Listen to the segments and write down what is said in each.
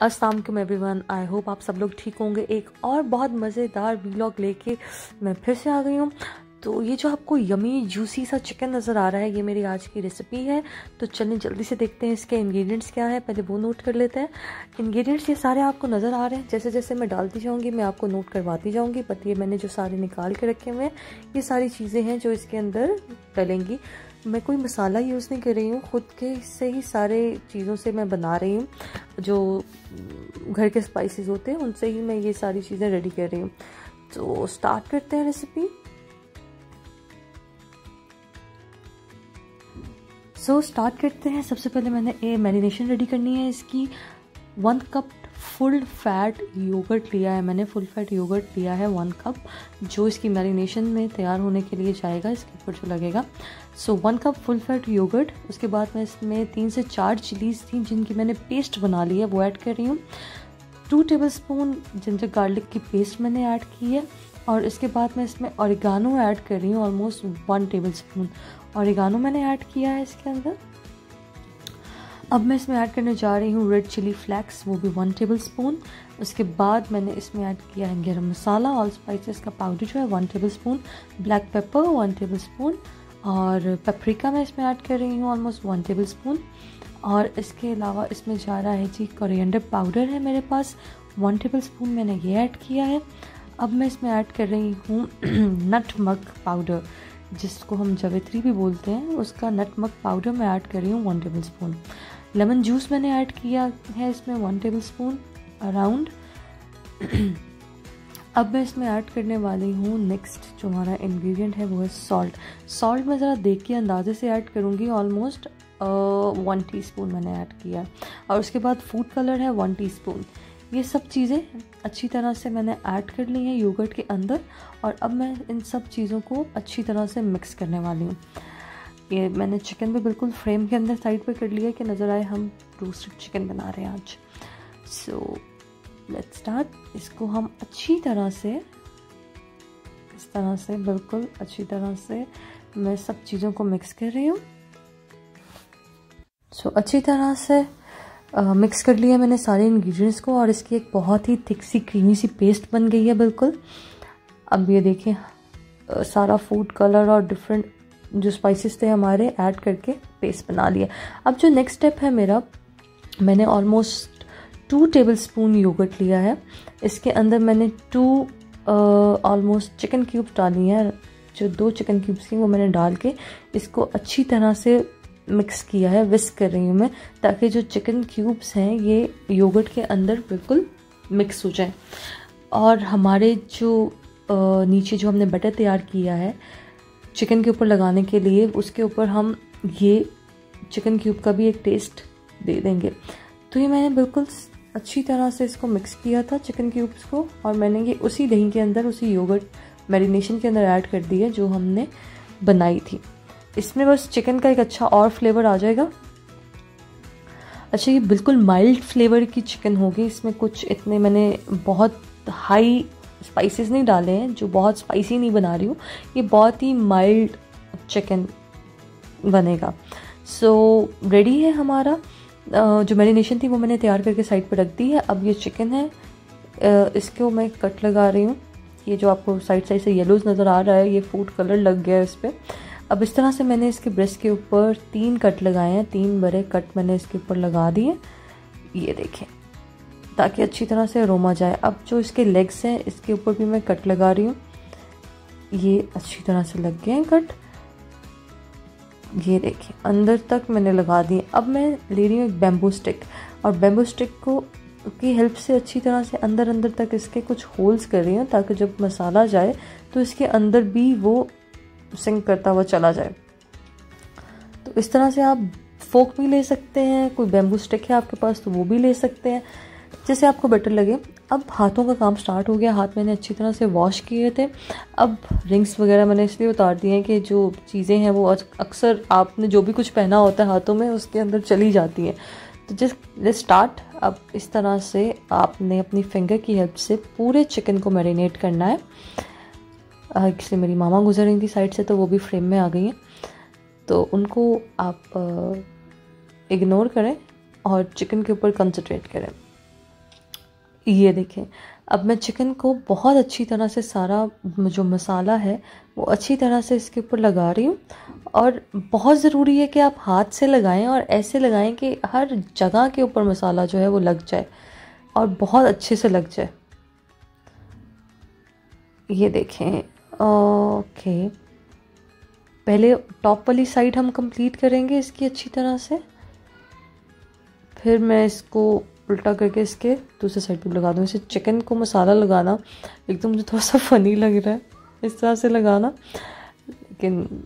Aslam everyone I hope आप सब लोग ठीक होंगे। एक और बहुत मज़ेदार वीलॉग लेके मैं फिर से आ गई हूँ। तो ये जो आपको यमी जूसी सा चिकन नज़र आ रहा है, ये मेरी आज की रेसिपी है। तो चलिए जल्दी से देखते हैं इसके इंग्रेडिएंट्स क्या है। पहले वो नोट कर लेते हैं। इंग्रेडिएंट्स ये सारे आपको नज़र आ रहे हैं। जैसे जैसे मैं डालती जाऊँगी, मैं आपको नोट करवाती जाऊँगी बट ये मैंने जो सारे निकाल के रखे हुए हैं, ये सारी चीज़ें हैं जो इसके अंदर डलेंगी। मैं कोई मसाला यूज़ नहीं कर रही हूँ ख़ुद के से ही सारे चीज़ों से मैं बना रही हूँ जो घर के स्पाइसेस होते हैं उनसे ही मैं ये सारी चीज़ें रेडी कर रही हूँ। तो स्टार्ट करते हैं रेसिपी सो so, स्टार्ट करते हैं। सबसे पहले मैंने ये मैरिनेशन रेडी करनी है इसकी। One cup full fat yogurt लिया है मैंने, फुल फैट योगर्ट लिया है वन कप जो इसकी मैरिनेशन में तैयार होने के लिए जाएगा, इसके ऊपर जो लगेगा। So one cup full fat yogurt उसके बाद मैं इसमें तीन से चार चिलीज़ थी जिनकी मैंने पेस्ट बना ली है, वो ऐड कर रही हूँ। Two tablespoon ginger garlic की पेस्ट मैंने ऐड की है और इसके बाद मैं इसमें औरिगानो ऐड कर रही हूँ almost one tablespoon oregano मैंने ऐड किया है इसके अंदर। अब मैं इसमें ऐड करने जा रही हूँ रेड चिली फ्लैक्स वो भी वन टेबल स्पून उसके बाद मैंने इसमें ऐड किया है गरम मसाला ऑल स्पाइसेस का पाउडर जो है one tablespoon black pepper one tablespoon और पेपरिका मैं इसमें ऐड कर रही हूँ ऑलमोस्ट वन टेबल स्पून और इसके अलावा इसमें जा रहा है जी कोरिएंडर पाउडर है मेरे पास. वन टेबल स्पून मैंने ये ऐड किया है. अब मैं इसमें ऐड कर रही हूँ नटमग पाउडर जिसको हम जवेत्री भी बोलते हैं. उसका नटमग पाउडर मैं ऐड कर रही हूँ one tablespoon lemon juice मैंने ऐड किया है इसमें वन टेबल स्पून अराउंड अब मैं इसमें ऐड करने वाली हूँ नेक्स्ट जो हमारा इंग्रेडिएंट है, वो है सॉल्ट सॉल्ट मैं ज़रा देख के अंदाजे से ऐड करूँगी ऑलमोस्ट वन टीस्पून मैंने ऐड किया. और उसके बाद फ़ूड कलर है वन टीस्पून ये सब चीज़ें अच्छी तरह से मैंने ऐड कर ली हैं योगर्ट के अंदर, और अब मैं इन सब चीज़ों को अच्छी तरह से मिक्स करने वाली हूँ. ये मैंने चिकन भी बिल्कुल फ्रेम के अंदर साइड पे कर लिया कि नज़र आए हम रोस्टेड चिकन बना रहे हैं आज। सो लेट स्टार्ट इसको हम अच्छी तरह से इस तरह से बिल्कुल अच्छी तरह से मैं सब चीज़ों को मिक्स कर रही हूँ। सो so, अच्छी तरह से मिक्स कर लिया मैंने सारे इंग्रेडिएंट्स को और इसकी एक बहुत ही थिक सी क्रीमी सी पेस्ट बन गई है बिल्कुल। अब ये देखिए सारा फ़ूड कलर और डिफरेंट जो स्पाइसेस थे हमारे ऐड करके पेस्ट बना लिया। अब जो नेक्स्ट स्टेप है मेरा, मैंने almost two tablespoon yogurt लिया है। इसके अंदर मैंने टू ऑलमोस्ट चिकन क्यूब्स डाली हैं। जो दो चिकन क्यूब्स थी वो मैंने डाल के इसको अच्छी तरह से मिक्स किया है विस्क कर रही हूँ मैं, ताकि जो चिकन क्यूब्स हैं, ये योगर्ट के अंदर बिल्कुल मिक्स हो जाए। और हमारे जो नीचे जो हमने बटर तैयार किया है चिकन के ऊपर लगाने के लिए उसके ऊपर हम ये चिकन क्यूब का भी एक टेस्ट दे देंगे। तो ये मैंने बिल्कुल अच्छी तरह से इसको मिक्स किया था, चिकन क्यूब्स को, और मैंने ये उसी दही के अंदर, उसी योगर्ट मैरिनेशन के अंदर ऐड कर दिया जो हमने बनाई थी। इसमें बस चिकन का एक अच्छा और फ्लेवर आ जाएगा। अच्छा ये बिल्कुल माइल्ड फ्लेवर की चिकन होगी। इसमें कुछ इतने मैंने बहुत हाई स्पाइसेस नहीं डाले हैं जो बहुत स्पाइसी नहीं बना रही हूँ ये बहुत ही माइल्ड चिकन बनेगा। सो so, रेडी है हमारा। जो मैरिनेशन थी वो मैंने तैयार करके साइड पर रख दी है। अब ये चिकन है। इसको मैं कट लगा रही हूँ। ये जो आपको साइड साइड से येलोज नज़र आ रहा है ये फ़ूड कलर लग गया है इस पर अब इस तरह से मैंने इसके ब्रेस्ट के ऊपर तीन कट लगाए हैं। तीन बड़े कट मैंने इसके ऊपर लगा दिए। ये देखें। ताकि अच्छी तरह से रोमा जाए। अब जो इसके लेग्स हैं, इसके ऊपर भी मैं कट लगा रही हूँ। ये अच्छी तरह से लग गए हैं कट ये देखिए, अंदर तक मैंने लगा दिए। अब मैं ले रही हूँ एक बेम्बू स्टिक और बेम्बू स्टिक को, की हेल्प से अच्छी तरह से अंदर अंदर तक इसके कुछ होल्स कर रही हूँ, ताकि जब मसाला जाए तो इसके अंदर भी वो सिंक करता हुआ चला जाए। तो इस तरह से आप फोक भी ले सकते हैं, कोई बेम्बू स्टिक है आपके पास तो वो भी ले सकते हैं। जैसे आपको बेटर लगे। अब हाथों का काम स्टार्ट हो गया। हाथ मैंने अच्छी तरह से वॉश किए थे। अब रिंग्स वगैरह मैंने इसलिए उतार दिए हैं कि जो चीज़ें हैं वो अक्सर आपने जो भी कुछ पहना होता है हाथों में, उसके अंदर चली जाती हैं। तो जिस स्टार्ट अब इस तरह से आपने अपनी फिंगर की हेल्प से पूरे चिकन को मैरिनेट करना है। इसलिए मेरी मामा गुजर रही थी साइड से तो वो भी फ्रेम में आ गई हैं। तो उनको आप इग्नोर करें और चिकन के ऊपर कंसनट्रेट करें। ये देखें। अब मैं चिकन को बहुत अच्छी तरह से सारा जो मसाला है, वो अच्छी तरह से इसके ऊपर लगा रही हूँ। और बहुत ज़रूरी है कि आप हाथ से लगाएँ और ऐसे लगाएँ कि हर जगह के ऊपर मसाला जो है वो लग जाए और बहुत अच्छे से लग जाए। ये देखें, ओके। पहले टॉप वाली साइड हम कंप्लीट करेंगे इसकी अच्छी तरह से। फिर मैं इसको उल्टा करके इसके दूसरे साइड पे लगा दूँ। इसे चिकन को मसाला लगाना एक तो मुझे थोड़ा सा फ़नी लग रहा है, इस तरह से लगाना। लेकिन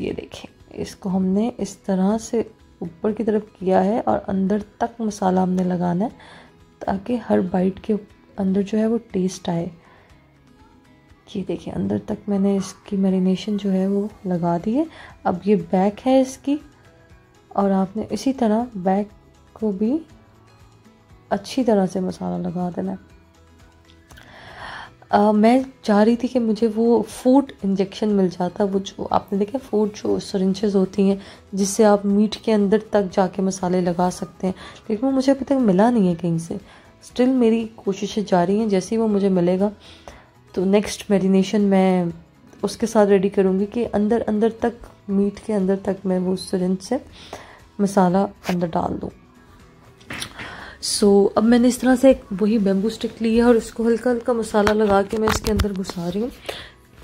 ये देखें इसको हमने इस तरह से ऊपर की तरफ़ किया है और अंदर तक मसाला हमने लगाना है, ताकि हर बाइट के अंदर जो है वो टेस्ट आए। ये देखिए, अंदर तक मैंने इसकी मैरिनेशन जो है वो लगा दी है। अब ये बैक है इसकी, और आपने इसी तरह बैक को भी अच्छी तरह से मसाला लगा देना है। Uh, मैं चाह रही थी कि मुझे वो फ़ूड इंजेक्शन मिल जाता वो जो आपने देखा फ़ूड जो सरिंचेस होती हैं जिससे आप मीट के अंदर तक जाके मसाले लगा सकते हैं। लेकिन वो मुझे अभी तक मिला नहीं है कहीं से। स्टिल मेरी कोशिशें जारी हैं जैसे ही वो मुझे मिलेगा तो नेक्स्ट मैरिनेशन मैं उसके साथ रेडी करूँगी कि अंदर अंदर तक मीट के अंदर तक मैं वो सरिंच से मसाला अंदर डाल दूँ। सो so, अब मैंने इस तरह से एक वही बेम्बू स्टिक ली है और इसको हल्का हल्का मसाला लगा के मैं इसके अंदर घुसा रही हूँ।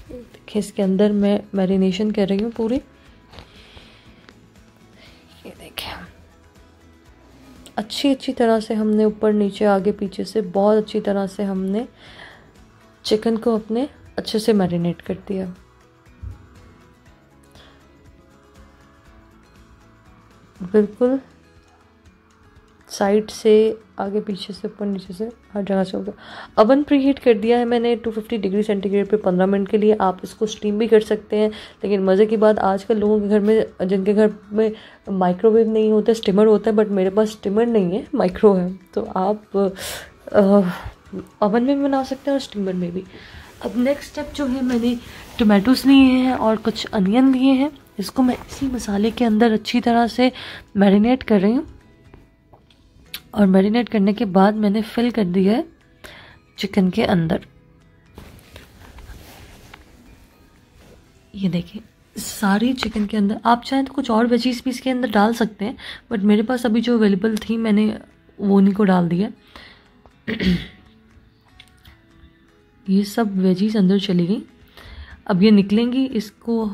देखिए इसके अंदर मैं मैरिनेशन कर रही हूँ पूरी। ये देखें अच्छी अच्छी तरह से हमने ऊपर नीचे आगे पीछे से बहुत अच्छी तरह से हमने चिकन को अपने अच्छे से मैरिनेट कर दिया। बिल्कुल साइड से, आगे पीछे से, ऊपर नीचे से, हर जगह से हो गया। अवन प्री हीट कर दिया है मैंने 250 डिग्री सेंटीग्रेड पे 15 मिनट के लिए। आप इसको स्टीम भी कर सकते हैं, लेकिन मज़े की बात, आजकल लोगों के घर में, जिनके घर में माइक्रोवेव नहीं होता स्टीमर होता है बट मेरे पास स्टीमर नहीं है माइक्रो है। तो आप ओवन में भी बना सकते हैं और स्टीमर में भी। अब नेक्स्ट स्टेप जो है, मैंने टोमेटोज़ लिए हैं और कुछ अनियन लिए हैं। इसको मैं इसी मसाले के अंदर अच्छी तरह से मैरिनेट कर रही हूँ। और मैरिनेट करने के बाद मैंने फिल कर दिया है चिकन के अंदर। ये देखिए, सारी चिकन के अंदर, आप चाहें तो कुछ और वेजीज भी इसके अंदर डाल सकते हैं बट मेरे पास अभी जो अवेलेबल थी, मैंने वो उन्हीं को डाल दिया ये सब वेजीज अंदर चली गई। अब ये निकलेंगी, इसको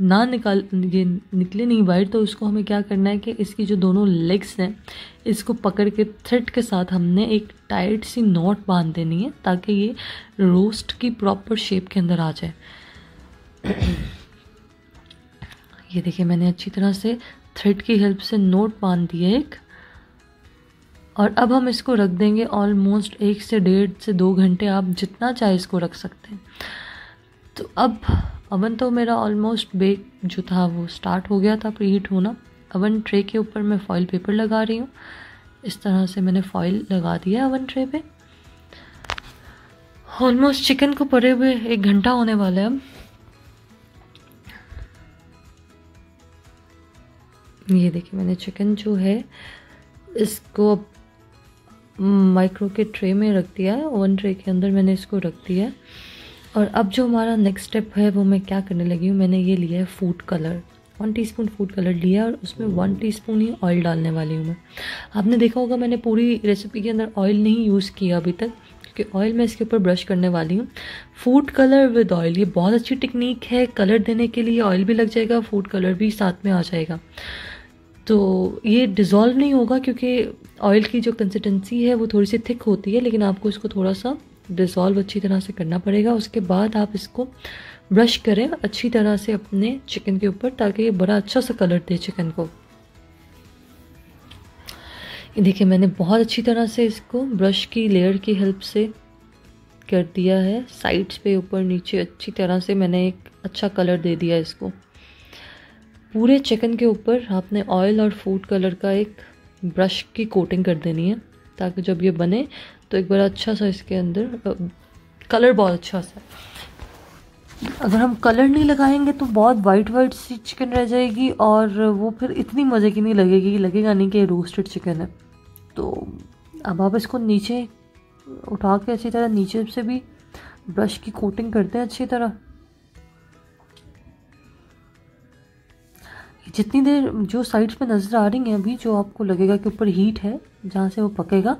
ना निकाल, ये निकले नहीं बाहर तो उसको हमें क्या करना है कि इसकी जो दोनों लेग्स हैं, इसको पकड़ के थ्रेड के साथ हमने एक टाइट सी नॉट बाँध देनी है, ताकि ये रोस्ट की प्रॉपर शेप के अंदर आ जाए। ये देखिए, मैंने अच्छी तरह से थ्रेड की हेल्प से नोट बाँध दिया एक। और अब हम इसको रख देंगे ऑलमोस्ट एक से डेढ़ से दो घंटे, आप जितना चाहे इसको रख सकते हैं। तो अब अवन तो मेरा ऑलमोस्ट बेक जो था वो स्टार्ट हो गया था प्री हीट होना। अवन ट्रे के ऊपर मैं फॉइल पेपर लगा रही हूँ। इस तरह से मैंने फॉइल लगा दिया अवन ट्रे पे। ऑलमोस्ट चिकन को पड़े हुए एक घंटा होने वाला है अब। ये देखिए, मैंने चिकन जो है, इसको अब माइक्रो के ट्रे में रख दिया है। ओवन ट्रे के अंदर मैंने इसको रख दिया है। और अब जो हमारा नेक्स्ट स्टेप है, वो मैं क्या करने लगी हूँ? मैंने ये लिया है food colour one teaspoon food colour लिया और उसमें वन टीस्पून ही ऑयल डालने वाली हूँ मैं. आपने देखा होगा, मैंने पूरी रेसिपी के अंदर ऑयल नहीं यूज़ किया अभी तक, क्योंकि ऑयल मैं इसके ऊपर ब्रश करने वाली हूँ. फ़ूड कलर विद ऑयल ये बहुत अच्छी टेक्निक है. कलर देने के लिए ऑयल भी लग जाएगा फ़ूड कलर भी साथ में आ जाएगा. तो ये डिज़ोल्व नहीं होगा, क्योंकि ऑयल की जो कंसिस्टेंसी है, वो थोड़ी सी थिक होती है, लेकिन आपको इसको थोड़ा सा डिज़ोल्व अच्छी तरह से करना पड़ेगा। उसके बाद आप इसको ब्रश करें अच्छी तरह से अपने चिकन के ऊपर ताकि ये बड़ा अच्छा सा कलर दे चिकन को। ये देखिए, मैंने बहुत अच्छी तरह से इसको ब्रश की लेयर की हेल्प से कर दिया है। साइड्स पे ऊपर नीचे अच्छी तरह से मैंने एक अच्छा कलर दे दिया इसको। पूरे चिकन के ऊपर आपने ऑयल और फ़ूड कलर का एक ब्रश की कोटिंग कर देनी है ताकि जब ये बने तो एक बार अच्छा सा इसके अंदर कलर बहुत अच्छा सा अगर हम कलर नहीं लगाएँगे तो बहुत वाइट वाइट सी चिकन रह जाएगी और वो फिर इतनी मज़े की नहीं लगेगी लगेगा नहीं कि रोस्टेड चिकन है। तो अब आप इसको नीचे उठा के अच्छी तरह नीचे से भी ब्रश की कोटिंग करते हैं अच्छी तरह। जितनी देर जो साइड्स पे नज़र आ रही हैं अभी, जो आपको लगेगा कि ऊपर हीट है, जहाँ से वो पकेगा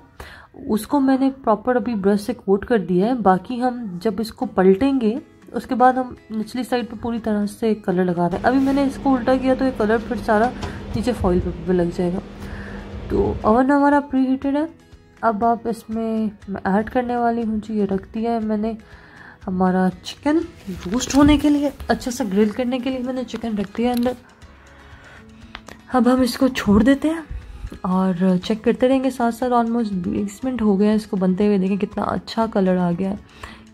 उसको मैंने प्रॉपर अभी ब्रश से कोट कर दिया है। बाकी हम जब इसको पलटेंगे, उसके बाद हम निचली साइड पे पूरी तरह से कलर लगा रहे हैं। अभी मैंने इसको उल्टा किया तो ये कलर फिर सारा नीचे फॉइल पेपर पे लग जाएगा। तो ओवन हमारा प्री हीटेड है। अब आप इसमें मैं ऐड करने वाली हूँ जी, ये रख दिया है मैंने हमारा चिकन रोस्ट होने के लिए। अच्छे से ग्रिल करने के लिए मैंने चिकन रख दिया अंदर। अब हम इसको छोड़ देते हैं। और चेक करते रहेंगे साथ साथ ऑलमोस्ट बीस मिनट हो गया है, इसको बनते हुए देखें कितना अच्छा कलर आ गया है,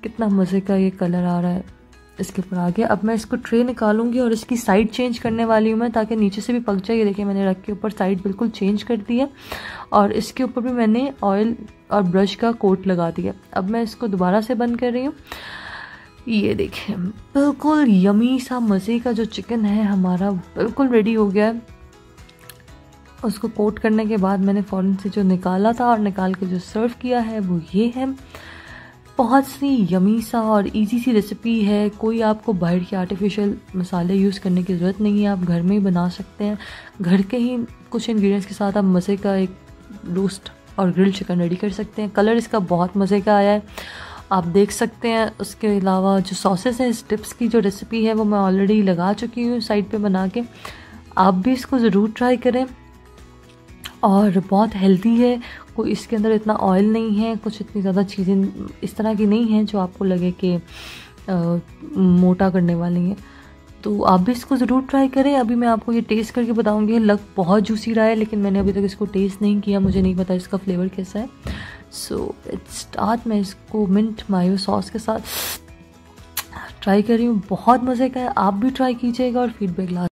कितना मज़े का ये कलर आ रहा है। इसके ऊपर आ गया अब मैं इसको ट्रे निकालूँगी और इसकी साइड चेंज करने वाली हूँ मैं, ताकि नीचे से भी पक जाए। ये देखिए, मैंने रख के ऊपर साइड बिल्कुल चेंज कर दी है और इसके ऊपर भी मैंने ऑयल और ब्रश का कोट लगा दिया अब मैं इसको दोबारा से बंद कर रही हूँ। ये देखें बिल्कुल यमी सा मज़े का जो चिकन है, हमारा बिल्कुल रेडी हो गया है। उसको कोट करने के बाद मैंने फ़ौरन से जो निकाला था और निकाल के जो सर्व किया है, वो ये है। बहुत सी यमी सा और इजी सी रेसिपी है। कोई आपको बाहर के आर्टिफिशियल मसाले यूज़ करने की ज़रूरत नहीं है। आप घर में ही बना सकते हैं। घर के ही कुछ इंग्रेडिएंट्स के साथ आप मज़े का एक रोस्ट और ग्रिल चिकन रेडी कर सकते हैं। कलर इसका बहुत मज़े का आया है। आप देख सकते हैं, उसके अलावा जो सॉसेस हैं, इस टिप्स की जो रेसिपी है, वो मैं ऑलरेडी लगा चुकी हूँ साइड पे बना के। आप भी इसको ज़रूर ट्राई करें। और बहुत हेल्दी है। कोई इसके अंदर इतना ऑयल नहीं है, कुछ इतनी ज़्यादा चीज़ें इस तरह की नहीं हैं जो आपको लगे कि मोटा करने वाली हैं। तो आप भी इसको ज़रूर ट्राई करें। अभी मैं आपको ये टेस्ट करके बताऊँगी। लग बहुत जूसी रहा है, लेकिन मैंने अभी तक इसको टेस्ट नहीं किया। मुझे नहीं पता इसका फ्लेवर कैसा है। सो इट्स स्टार्ट मैं इसको मिंट मायो सॉस के साथ ट्राई कर रही हूँ। बहुत मज़े का है। आप भी ट्राई कीजिएगा और फीडबैक ला